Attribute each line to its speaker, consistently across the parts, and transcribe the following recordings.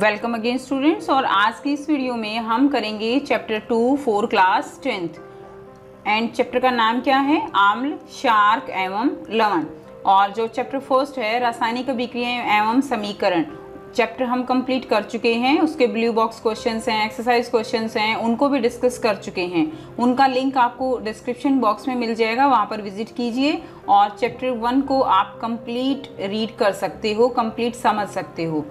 Speaker 1: Welcome again students और आज की इस वीडियो में हम करेंगे chapter two four class tenth and chapter का नाम क्या है? आम्ल शार्क एवं लवण. और जो चैप्टर फ़र्स्ट है रासायनिक अभिक्रिया एवं समीकरण. चैप्टर हम कंप्लीट कर चुके हैं. उसके ब्लू बॉक्स क्वेश्चंस हैं एक्सरसाइज क्वेश्चंस हैं उनको भी डिस्कस कर चुके हैं. उनका लिंक आपको डिस्क्रिप्शन बॉक्स में मिल जाएगा. वहाँ पर विज़िट कीजिए. और चैप्टर वन को आप कंप्लीट रीड कर सकते हो कंप्लीट समझ सकते हो.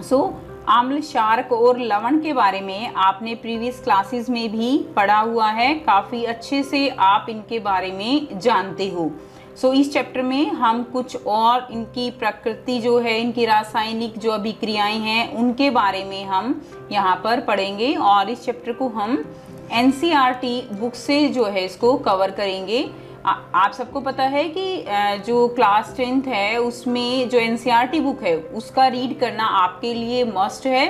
Speaker 1: सो so, आम्ल शार्क और लवण के बारे में आपने प्रीवियस क्लासेस में भी पढ़ा हुआ है। काफ़ी अच्छे से आप इनके बारे में जानते हो। सो so, इस चैप्टर में हम कुछ और इनकी प्रकृति जो है इनकी रासायनिक जो अभिक्रियाएँ हैं उनके बारे में हम यहाँ पर पढ़ेंगे और इस चैप्टर को हम एन बुक से जो है इसको कवर करेंगे। आप सबको पता है कि जो क्लास टेंथ है, उसमें जो एन बुक है, उसका रीड करना आपके लिए मस्ट है।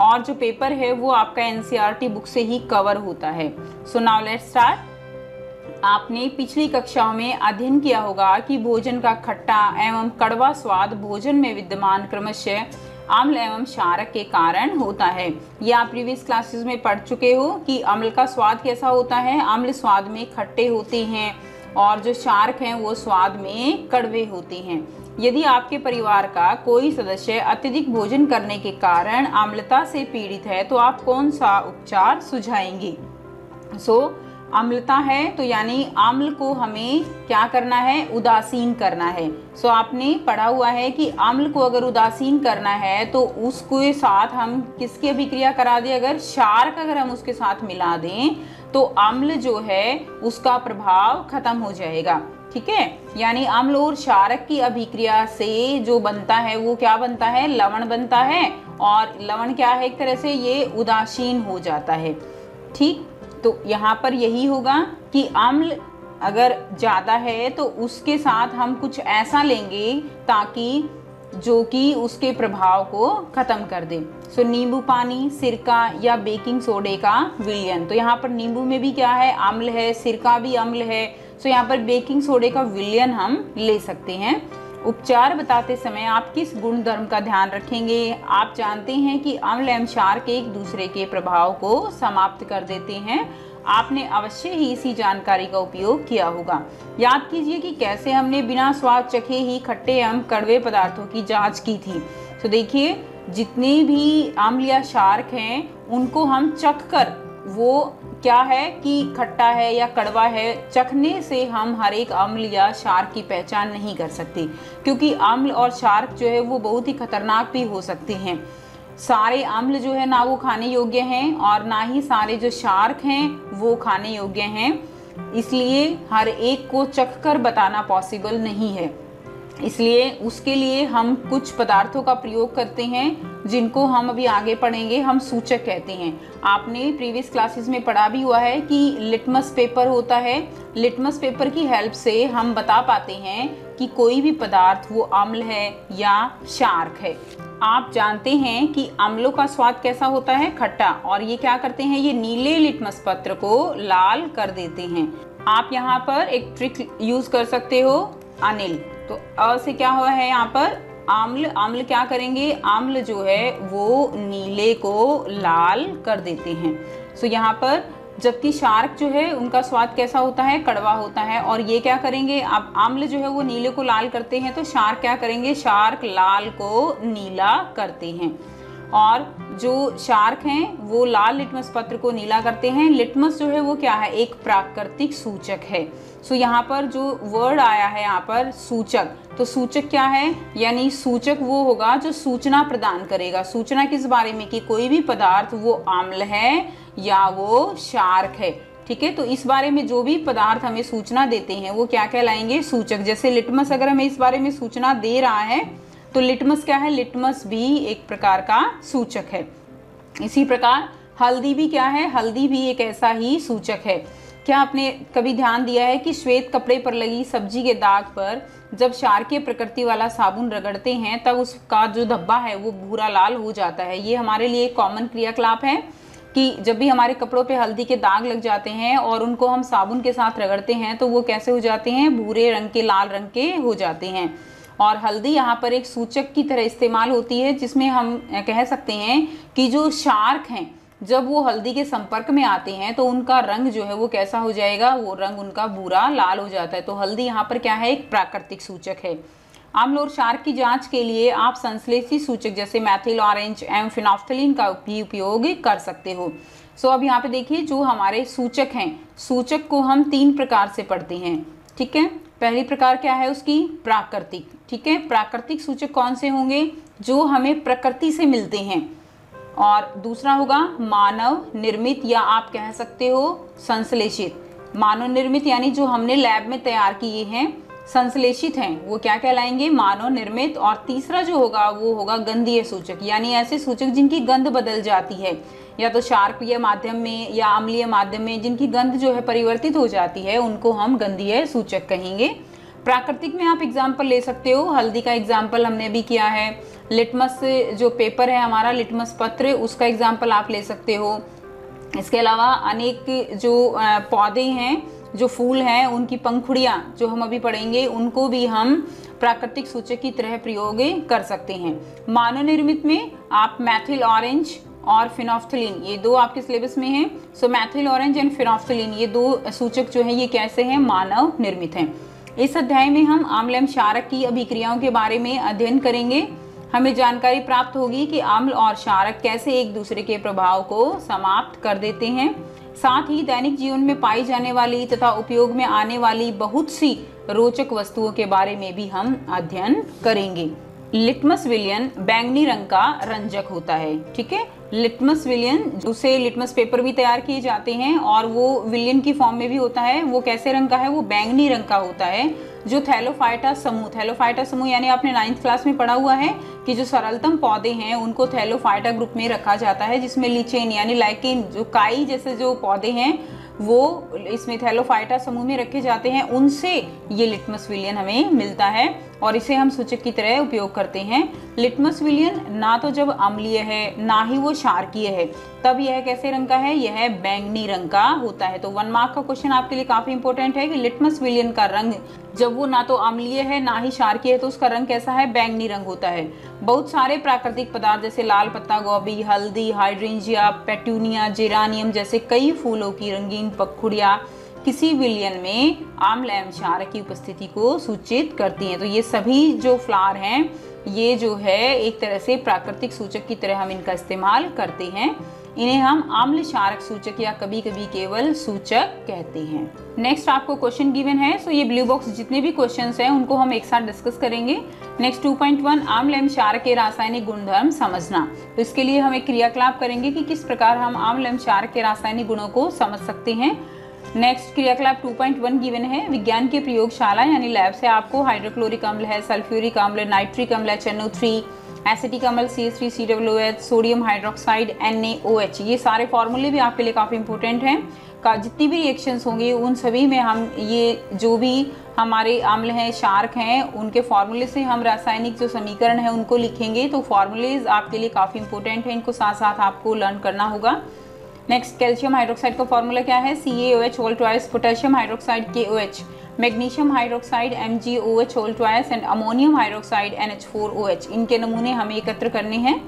Speaker 1: और जो पेपर है, वो आपका एन बुक से ही कवर होता है। सो नाउ लेट्स स्टार्ट आपने पिछली कक्षाओं में अध्ययन किया होगा कि भोजन का खट्टा एवं कड़वा स्वाद भोजन में विद्यमान क्रमशः अम्ल एवं क्षारक के कारण होता है। यह आप प्रीवियस क्लासेस में पढ़ चुके हो कि अम्ल का स्वाद कैसा होता है। अम्ल स्वाद में खट्टे होते हैं। और जो शार्क हैं वो स्वाद में कड़वे होते हैं। यदि आपके परिवार का कोई सदस्य अत्यधिक भोजन करने के कारण अम्लता से पीड़ित है तो आप कौन सा उपचार सुझाएँगे? सो so, अम्लता है तो यानी अम्ल को हमें क्या करना है? उदासीन करना है। सो so, आपने पढ़ा हुआ है कि अम्ल को अगर उदासीन करना है तो उसके साथ हम किसकी अभिक्रिया करा दें? अगर शार्क अगर हम उसके साथ मिला दें तो अम्ल जो है, उसका प्रभाव खत्म हो जाएगा। ठीक है? यानी अम्ल और क्षारक की अभिक्रिया से जो बनता है, वो क्या बनता है? लवण बनता है और लवण क्या है एक तरह से? ये उदासीन हो जाता है। ठीक? तो यहाँ पर यही होगा कि अम्ल अगर ज़्यादा है तो उसके साथ हम कुछ ऐसा लेंगे ताकि जो कि उसके प्रभाव को खत्म कर दे। सो so, नींबू पानी सिरका या बेकिंग सोडे का विलियन। तो यहाँ पर नींबू में भी क्या है? अम्ल है सिरका भी अम्ल है। सो so, यहाँ पर बेकिंग सोडे का विलियन हम ले सकते हैं। उपचार बताते समय आप किस गुण धर्म का ध्यान रखेंगे? आप जानते हैं कि अम्ल एवं क्षार के एक दूसरे के प्रभाव को समाप्त कर देते हैं। आपने अवश्य ही इसी जानकारी का उपयोग किया होगा। याद कीजिए कि कैसे हमने बिना स्वाद चखे ही खट्टे एवं कड़वे पदार्थों की जाँच की थी। तो देखिए, जितने भी अम्ल या शार्क हैं, उनको हम चख कर, वो क्या है कि खट्टा है या कड़वा है, चखने से हम हर एक अम्ल या शार्क की पहचान नहीं कर सकते। क्योंकि अम्ल और शार्क जो है, वो बहुत ही खतरनाक भी हो सकते हैं। सारे अम्ल जो है ना वो खाने योग्य हैं और ना ही सारे जो शार्क हैं वो खाने योग्य हैं। इसलिए हर एक को चख कर बताना पॉसिबल नहीं है। इसलिए उसके लिए हम कुछ पदार्थों का प्रयोग करते हैं, जिनको हम अभी आगे पढ़ेंगे, हम सूचक कहते हैं। आपने प्रीवियस क्लासेस में पढ़ा भी हुआ है कि लिटमस पेपर होता है। लिटमस पेपर की हेल्प से हम बता पाते हैं कि कोई भी पदार्थ वो अम्ल है या शार्क है। आप जानते हैं कि अम्लों का स्वाद कैसा होता है? खट्टा। और ये क्या करते हैं? ये नीले लिटमस पत्र को लाल कर देते हैं। आप यहाँ पर एक ट्रिक यूज़ कर सकते हो, अनिल। तो अ से क्या हुआ है यहाँ पर? आम्ल आम्ल क्या करेंगे? आम्ल जो है वो नीले को लाल कर देते हैं। सो यहाँ पर जबकि शार्क जो है, उनका स्वाद कैसा होता है? कड़वा होता है। और ये क्या करेंगे? आप आम्ल जो है, वो नीले को लाल करते हैं तो शार्क क्या करेंगे? शार्क लाल को नीला करते हैं। और जो शार्क हैं, वो लाल लिटमस पत्र को नीला करते हैं। लिटमस जो है, वो क्या है? एक प्राकृतिक सूचक है। सो यहाँ पर जो वर्ड आया है, यहाँ पर सूचक। तो सूचक क्या है? यानी सूचक वो होगा जो सूचना प्रदान करेगा। सूचना किस बारे में? कि कोई भी पदार्थ वो आम्ल है या वो शार्क है। ठीक है? तो इस बारे में जो भी पदार्थ हमें सूचना देते हैं, वो क्या कहलाएँगे? सूचक। जैसे लिटमस अगर हमें इस बारे में सूचना दे रहा है तो लिटमस क्या है? लिटमस भी एक प्रकार का सूचक है। इसी प्रकार हल्दी भी क्या है? हल्दी भी एक ऐसा ही सूचक है। क्या आपने कभी ध्यान दिया है कि श्वेत कपड़े पर लगी सब्ज़ी के दाग पर जब शार्कीय प्रकृति वाला साबुन रगड़ते हैं, तब उसका जो धब्बा है, वो भूरा लाल हो जाता है। ये हमारे लिए एक कॉमन क्रियाकलाप है कि जब भी हमारे कपड़ों पे हल्दी के दाग लग जाते हैं और उनको हम साबुन के साथ रगड़ते हैं तो वो कैसे हो जाते हैं? भूरे रंग के, लाल रंग के हो जाते हैं। और हल्दी यहाँ पर एक सूचक की तरह इस्तेमाल होती है, जिसमें हम कह सकते हैं कि जो शार्क हैं, जब वो हल्दी के संपर्क में आते हैं तो उनका रंग जो है वो कैसा हो जाएगा? वो रंग उनका बुरा लाल हो जाता है। तो हल्दी यहाँ पर क्या है? एक प्राकृतिक सूचक है। आम्ल और शार्क की जाँच के लिए आप संश्लेषी सूचक जैसे मैथिल ऑरेंज एवं फिनॉफ्थलिन का भी उपयोग कर सकते हो। सो अब यहाँ पे देखिए, जो हमारे सूचक हैं, सूचक को हम तीन प्रकार से पढ़ते हैं। ठीक है? पहली प्रकार क्या है उसकी? प्राकृतिक। ठीक है? प्राकृतिक सूचक कौन से होंगे? जो हमें प्रकृति से मिलते हैं। और दूसरा होगा मानव निर्मित या आप कह सकते हो संश्लेषित। मानव निर्मित यानी जो हमने लैब में तैयार किए हैं, संश्लेषित हैं, वो क्या कहलाएँगे? मानव निर्मित। और तीसरा जो होगा, वो होगा गंधीय सूचक। यानी ऐसे सूचक जिनकी गंध बदल जाती है। या तो शार्पीय माध्यम में या अम्लीय माध्यम में जिनकी गंध जो है परिवर्तित हो जाती है, उनको हम गंधीय सूचक कहेंगे। प्राकृतिक में आप एग्ज़ाम्पल ले सकते हो। हल्दी का एग्ज़ाम्पल हमने भी किया है। लिटमस जो पेपर है, हमारा लिटमस पत्र, उसका एग्ज़ाम्पल आप ले सकते हो। इसके अलावा अनेक जो पौधे हैं, जो फूल हैं, उनकी पंखुड़ियाँ जो हम अभी पढ़ेंगे, उनको भी हम प्राकृतिक सूचक की तरह प्रयोग कर सकते हैं। मानव निर्मित में आप मैथिल ऑरेंज और फिनॉफ्थलिन, ये दो आपके सिलेबस में हैं। So methyl orange and phenolphthalein ये दो सूचक जो है, ये कैसे हैं? मानव निर्मित हैं। इस अध्याय में हम आम्ल एवं क्षारक की अभिक्रियाओं के बारे में अध्ययन करेंगे। हमें जानकारी प्राप्त होगी कि आम्ल और क्षारक कैसे एक दूसरे के प्रभाव को समाप्त कर देते हैं। साथ ही दैनिक जीवन में पाई जाने वाली तथा उपयोग में आने वाली बहुत सी रोचक वस्तुओं के बारे में भी हम अध्ययन करेंगे। लिटमस विलियन बैंगनी रंग का रंजक होता है, ठीक है? लिटमस विलियन उसे लिटमस पेपर भी तैयार किए जाते हैं और वो विलियन की फॉर्म में भी होता है। वो कैसे रंग का है? वो बैंगनी रंग का होता है, जो थैलोफाइटा समूह थैलोफाइटा समूह यानी आपने नाइन्थ क्लास में पढ़ा हुआ है कि जो सरलतम पौधे हैं, उनको थैलोफाइटा ग्रुप में रखा जाता है, जिसमें लीचेन यानी लाइकिन जो काई जैसे जो पौधे हैं, वो इसमें थैलोफाइटा समूह में रखे जाते हैं। उनसे ये लिटमस विलियन हमें मिलता है। और इसे हम सूचक की तरह उपयोग करते हैं। लिटमस विलियन ना तो जब अम्लीय है, ना ही वो क्षारकीय है। तब यह कैसे रंग का है? यह बैंगनी रंग का होता है। तो वन मार्क का क्वेश्चन आपके लिए काफ़ी इंपॉर्टेंट है कि लिटमस विलियन का रंग, जब वो ना तो अम्लीय है, ना ही क्षारकीय है तो उसका रंग कैसा है? बैंगनी रंग होता है। बहुत सारे प्राकृतिक पदार्थ जैसे लाल पत्ता, गोभी, हल्दी, हाइड्रेंजिया पेट्यूनिया जेरानियम जैसे कई फूलों की रंगीन पखुड़िया किसी विलियन में आम्ल एवं क्षार की उपस्थिति को सूचित करती हैं। तो ये सभी जो फ्लावर हैं, ये जो है, एक तरह से प्राकृतिक सूचक की तरह हम इनका इस्तेमाल करते हैं। इन्हें हम आम्ल क्षारक सूचक या कभी कभी केवल सूचक कहते हैं। नेक्स्ट आपको क्वेश्चन गिवन है सो ये ब्लू बॉक्स जितने भी क्वेश्चन हैं, उनको हम एक साथ डिस्कस करेंगे। नेक्स्ट 2.1 आम्ल एवं क्षारक के रासायनिक गुणधर्म समझना। तो इसके लिए हम एक क्रियाकलाप करेंगे कि किस प्रकार हम आम्ल एवं क्षारक के रासायनिक गुणों को समझ सकते हैं। नेक्स्ट क्रियाकलाप 2.1 गिवन है। विज्ञान की प्रयोगशाला यानी लैब से आपको हाइड्रोक्लोरिक अम्ल है सल्फ्यूरिक अम्ल है नाइट्रिक अम्ल है एच थ्री एसिटिक अम्ल C S three C W H sodium hydroxide N A O H ये सारे फॉर्मूले भी आपके लिए काफ़ी इंपॉर्टेंट हैं। का जितनी भी रिएक्शंस होंगे, उन सभी में हम ये जो भी हमारे अम्ल हैं शार्क हैं, उनके फॉर्मूले से हम रासायनिक जो समीकरण है, उनको लिखेंगे। तो फॉर्मूलेज आपके लिए काफ़ी इंपॉर्टेंट है। इनको साथ साथ आपको लर्न करना होगा। नेक्स्ट कैल्शियम हाइड्रोक्साइड का फॉर्मूला क्या है? C H whole twice potassium hydroxide K O H magnesium hydroxide M G O H whole twice and ammonium hydroxide N H four O H इनके नमूने हमें एकत्र करने हैं।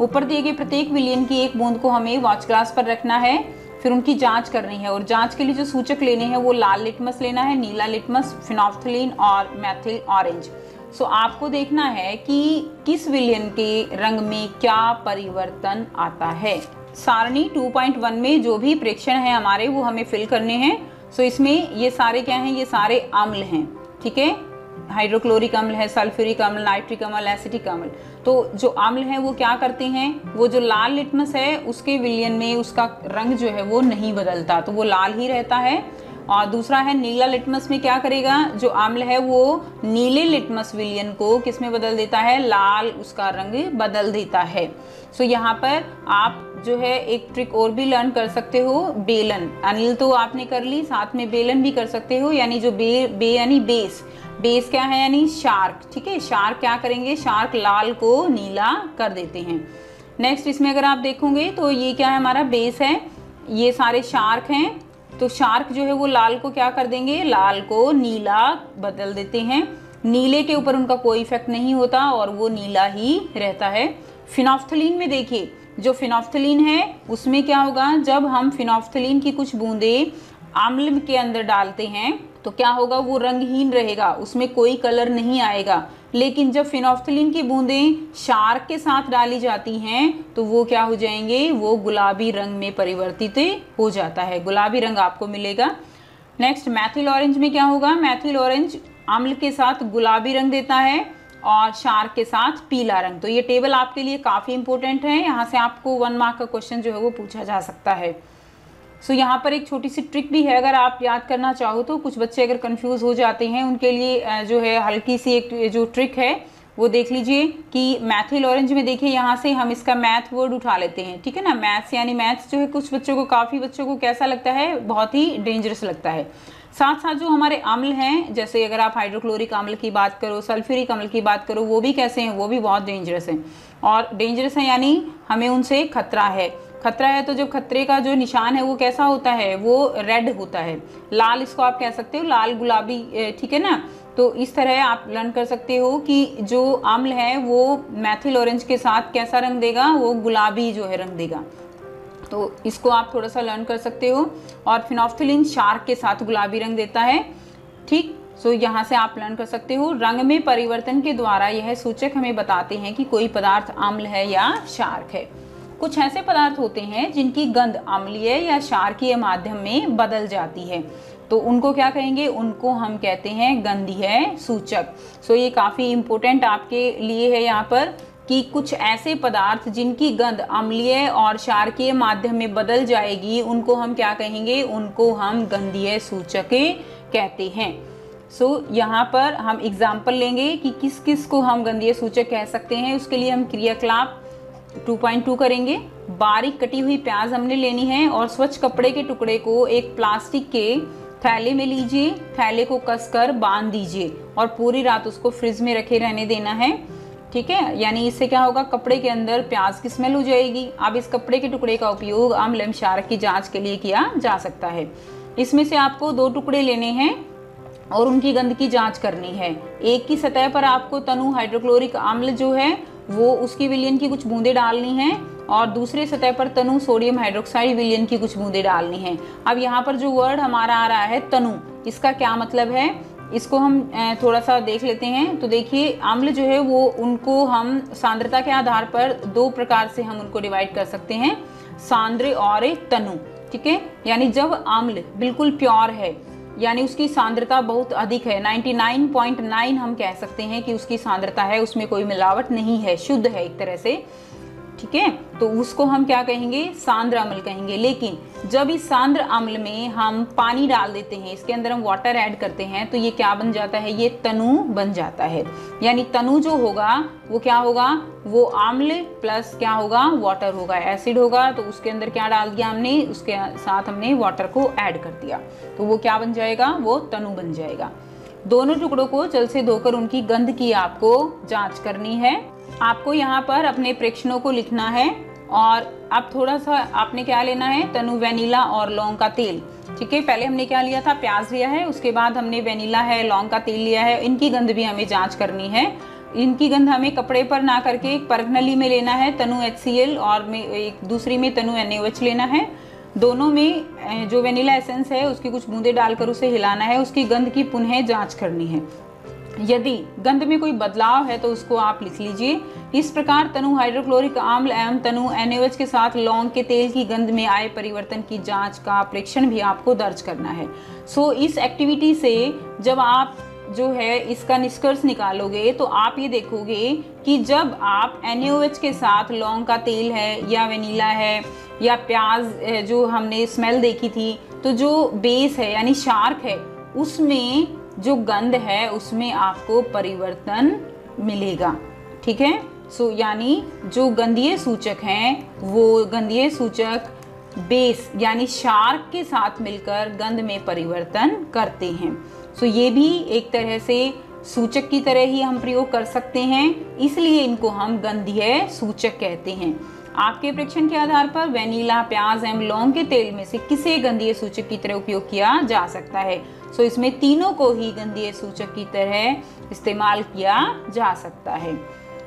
Speaker 1: ऊपर दिए गए प्रत्येक विलियन की एक बूंद को हमें वॉच ग्लास पर रखना है, फिर उनकी जाँच करनी है। और जाँच के लिए जो सूचक लेने हैं, वो लाल लिटमस लेना है, नीला लिटमस फिनॉफ्थलिन और मैथिल ऑरेंज सो आपको देखना है कि किस विलियन के रंग में क्या परिवर्तन आता है। सारणी 2.1 में जो भी प्रेक्षण है हमारे, वो हमें फिल करने हैं। सो इसमें ये सारे क्या हैं? ये सारे अम्ल हैं, ठीक है? हाइड्रोक्लोरिक अम्ल है सल्फ्यूरिक अम्ल नाइट्रिक अम्ल एसिडिक अम्ल। तो जो अम्ल है, वो क्या करते हैं? वो जो लाल लिटमस है, उसके विलियन में उसका रंग जो है, वो नहीं बदलता। तो वो लाल ही रहता है। और दूसरा है नीला लिटमस में क्या करेगा? जो आम्ल है वो नीले लिटमस विलियन को किसमें बदल देता है? लाल उसका रंग बदल देता है। सो so, यहाँ पर आप जो है एक ट्रिक और भी लर्न कर सकते हो बेलन। अनिल तो आपने कर ली साथ में बेलन भी कर सकते हो यानी जो बे बे यानी बेस बेस क्या है? यानी शार्क ठीक है? शार्क क्या करेंगे? शार्क लाल को नीला कर देते हैं। नेक्स्ट इसमें अगर आप देखोगे तो ये क्या है हमारा बेस है? ये सारे शार्क हैं। तो शार्क जो है वो लाल को क्या कर देंगे? लाल को नीला बदल देते हैं। नीले के ऊपर उनका कोई इफ़ेक्ट नहीं होता और वो नीला ही रहता है। फिनॉफ्थलीन में देखिए, जो फिनॉफ्थलीन है, उसमें क्या होगा? जब हम फिनॉफ्थलीन की कुछ बूंदें आम्ल के अंदर डालते हैं तो क्या होगा? वो रंगहीन रहेगा, उसमें कोई कलर नहीं आएगा। लेकिन जब फिनोफ्थलिन की बूंदें शार्क के साथ डाली जाती हैं तो वो क्या हो जाएँगे? वो गुलाबी रंग में परिवर्तित हो जाता है। गुलाबी रंग आपको मिलेगा। नेक्स्ट मैथिल ऑरेंज में क्या होगा? मैथिल ऑरेंज अम्ल के साथ गुलाबी रंग देता है और शार्क के साथ पीला रंग। तो ये टेबल आपके लिए काफ़ी इंपॉर्टेंट है। यहाँ से आपको वन मार्क का क्वेश्चन जो है वो पूछा जा सकता है। सो so, यहाँ पर एक छोटी सी ट्रिक भी है अगर आप याद करना चाहो तो। कुछ बच्चे अगर कंफ्यूज हो जाते हैं उनके लिए जो है हल्की सी एक जो ट्रिक है वो देख लीजिए कि मैथिल ऑरेंज में देखिए यहाँ से हम इसका मैथ वर्ड उठा लेते हैं ठीक है ना? मैथ्स यानी मैथ्स जो है कुछ बच्चों को काफ़ी बच्चों को कैसा लगता है? बहुत ही डेंजरस लगता है। साथ साथ जो हमारे अम्ल हैं जैसे अगर आप हाइड्रोक्लोरिक अम्ल की बात करो सल्फ्यूरिक अम्ल की बात करो वो भी कैसे हैं? वो भी बहुत डेंजरस हैं। और डेंजरस हैं यानी हमें उनसे खतरा है। खतरा है तो जब खतरे का जो निशान है वो कैसा होता है वो रेड होता है। लाल इसको आप कह सकते हो लाल गुलाबी ठीक है ना? तो इस तरह आप लर्न कर सकते हो कि जो अम्ल है वो मैथिल ऑरेंज के साथ कैसा रंग देगा वो गुलाबी जो है रंग देगा। तो इसको आप थोड़ा सा लर्न कर सकते हो और फिनोफ्थिलिन शार्क के साथ गुलाबी रंग देता है ठीक? सो so, यहाँ से आप लर्न कर सकते हो। रंग में परिवर्तन के द्वारा यह सूचक हमें बताते हैं कि कोई पदार्थ अम्ल है या शार्क है। कुछ ऐसे पदार्थ होते हैं जिनकी गंध अम्लीय या क्षारकीय माध्यम में बदल जाती है। तो उनको क्या कहेंगे? उनको हम कहते हैं गंधीय सूचक। सो ये काफ़ी इम्पोर्टेंट आपके लिए है यहाँ पर कि कुछ ऐसे पदार्थ जिनकी गंध अम्लीय और क्षारकीय माध्यम में बदल जाएगी उनको हम क्या कहेंगे? उनको हम गंधीय सूचक कहते हैं। सो so, यहाँ पर हम एग्ज़ाम्पल लेंगे कि किस किस को हम गंधीय सूचक कह सकते हैं। उसके लिए हम क्रियाकलाप 2.2 करेंगे। बारीक कटी हुई प्याज हमने लेनी है और स्वच्छ कपड़े के टुकड़े को एक प्लास्टिक के थैले में लीजिए। थैले को कसकर बाँध दीजिए और पूरी रात उसको फ्रिज में रखे रहने देना है। ठीक है? यानी इससे क्या होगा? कपड़े के अंदर प्याज की स्मेल हो जाएगी। अब इस कपड़े के टुकड़े का उपयोग अम्ल क्षारक की जाँच के लिए किया जा सकता है। इसमें से आपको दो टुकड़े लेने हैं और उनकी गंध की जाँच करनी है। एक की सतह पर आपको तनु हाइड्रोक्लोरिक अम्ल जो है वो उसकी विलियन की कुछ बूंदे डालनी है और दूसरे सतह पर तनु सोडियम हाइड्रोक्साइड विलियन की कुछ बूंदे डालनी है। अब यहाँ पर जो वर्ड हमारा आ रहा है, तनु, इसका क्या मतलब है? इसको हम थोड़ा सा देख लेते हैं। तो देखिए, अम्ल जो है वो उनको हम सांद्रता के आधार पर दो प्रकार से हम उनको डिवाइड कर सकते हैं, सांद्र और तनु, ठीक है? यानी जब अम्ल बिल्कुल प्योर है यानी उसकी सांद्रता बहुत अधिक है। 99.9 हम कह सकते हैं कि उसकी सांद्रता है, उसमें कोई मिलावट नहीं है, शुद्ध है एक तरह से। ठीक है? तो उसको हम क्या कहेंगे? सांद्र अम्ल कहेंगे। लेकिन जब इस सांद्र अम्ल में हम पानी डाल देते हैं, इसके अंदर हम वाटर ऐड करते हैं तो ये क्या बन जाता है? ये तनु बन जाता है। यानी तनु जो होगा, वो क्या होगा? वो आम्ल प्लस क्या होगा? वाटर होगा। एसिड होगा तो उसके अंदर क्या डाल दिया हमने? उसके साथ हमने वाटर को ऐड कर दिया। तो वो क्या बन जाएगा? वो तनु बन जाएगा। दोनों टुकड़ों को जल से धोकर उनकी गंध की आपको जाँच करनी है। आपको यहाँ पर अपने प्रेक्षणों को लिखना है और अब थोड़ा सा आपने क्या लेना है? तनु, वेनीला और लौंग का तेल। ठीक है, पहले हमने क्या लिया था? प्याज लिया है, उसके बाद हमने वेनीला है, लौंग का तेल लिया है। इनकी गंध भी हमें जाँच करनी है। इनकी गंध हमें कपड़े पर ना करके एक परगनली में लेना है, तनु एच और में एक दूसरी में तनु एन लेना है। दोनों में जो वेनीला एसेंस है, उसकी कुछ बूंदे डालकर उसे हिलाना है, उसकी गंध की पुनः जाँच करनी है। यदि गंध में कोई बदलाव है तो उसको आप लिख लीजिए। इस प्रकार तनु हाइड्रोक्लोरिक आम्ल एवं तनु एनएच के साथ लौंग के तेल की गंध में आए परिवर्तन की जाँच का प्रेक्षण भी आपको दर्ज करना है। सो so, इस एक्टिविटी से जब आप जो है इसका निष्कर्ष निकालोगे तो आप ये देखोगे कि जब आप एन के साथ लौंग का तेल है या वेनीला है या प्याज जो हमने स्मेल देखी थी तो जो बेस है यानी शार्क है उसमें जो गंध है उसमें आपको परिवर्तन मिलेगा। ठीक है? सो यानी जो गंधीय सूचक हैं वो गंधीय सूचक बेस यानी शार्क के साथ मिलकर गंध में परिवर्तन करते हैं। सो so, ये भी एक तरह से सूचक की तरह ही हम प्रयोग कर सकते हैं। इसलिए इनको हम गंधीय सूचक कहते हैं। आपके परीक्षण के आधार पर वेनीला प्याज एवं लौंग के तेल में से किसे गंधीय सूचक की तरह उपयोग किया जा सकता है? सो इसमें तीनों को ही गंधीय सूचक की तरह इस्तेमाल किया जा सकता है।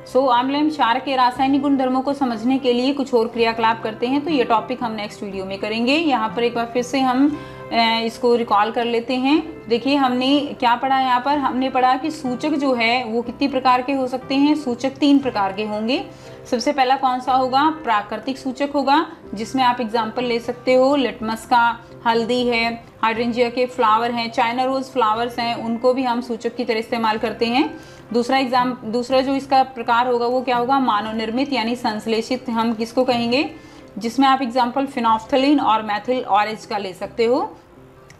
Speaker 1: सो so, आम्ल क्षार के रासायनिक गुण धर्मों को समझने के लिए कुछ और क्रियाकलाप करते हैं तो ये टॉपिक हम नेक्स्ट वीडियो में करेंगे। यहाँ पर एक बार फिर से हम इसको रिकॉल कर लेते हैं। देखिए, हमने क्या पढ़ा यहाँ पर? हमने पढ़ा कि सूचक जो है, वो कितनी प्रकार के हो सकते हैं? सूचक तीन प्रकार के होंगे। सबसे पहला कौन सा होगा? प्राकृतिक सूचक होगा, जिसमें आप एग्ज़ाम्पल ले सकते हो। लिटमस का हल्दी है हाइड्रेंजिया के फ्लावर हैं चाइना रोज फ्लावर्स हैं, उनको भी हम सूचक की तरह इस्तेमाल करते हैं। दूसरा एग्ज़ाम दूसरा जो इसका प्रकार होगा, वो क्या होगा? मानव निर्मित यानी संश्लेषित, हम किसको कहेंगे? जिसमें आप एग्ज़ाम्पल फिनॉफ्थलिन और मैथिल ऑरेंज का ले सकते हो।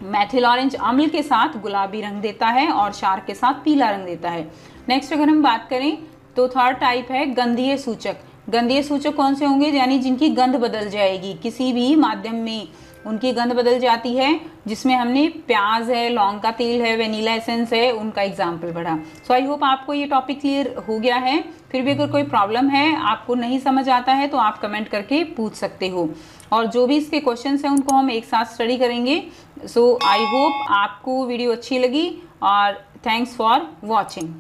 Speaker 1: मैथिल ऑरेंज अम्ल के साथ गुलाबी रंग देता है और शार्क के साथ पीला रंग देता है। नेक्स्ट अगर हम बात करें तो थर्ड टाइप है गंधीय सूचक। गंधीय सूचक कौन से होंगे? यानी जिनकी गंध बदल जाएगी। किसी भी माध्यम में उनकी गंध बदल जाती है, जिसमें हमने प्याज है, लौंग का तेल है, वेनीला एसेंस है, उनका एग्ज़ाम्पल बढ़ा। सो आई होप आपको ये टॉपिक क्लियर हो गया है। फिर भी अगर कोई प्रॉब्लम है, आपको नहीं समझ आता है तो आप कमेंट करके पूछ सकते हो। और जो भी इसके क्वेश्चन हैं, उनको हम एक साथ स्टडी करेंगे। सो आई होप आपको वीडियो अच्छी लगी और थैंक्स फॉर वॉचिंग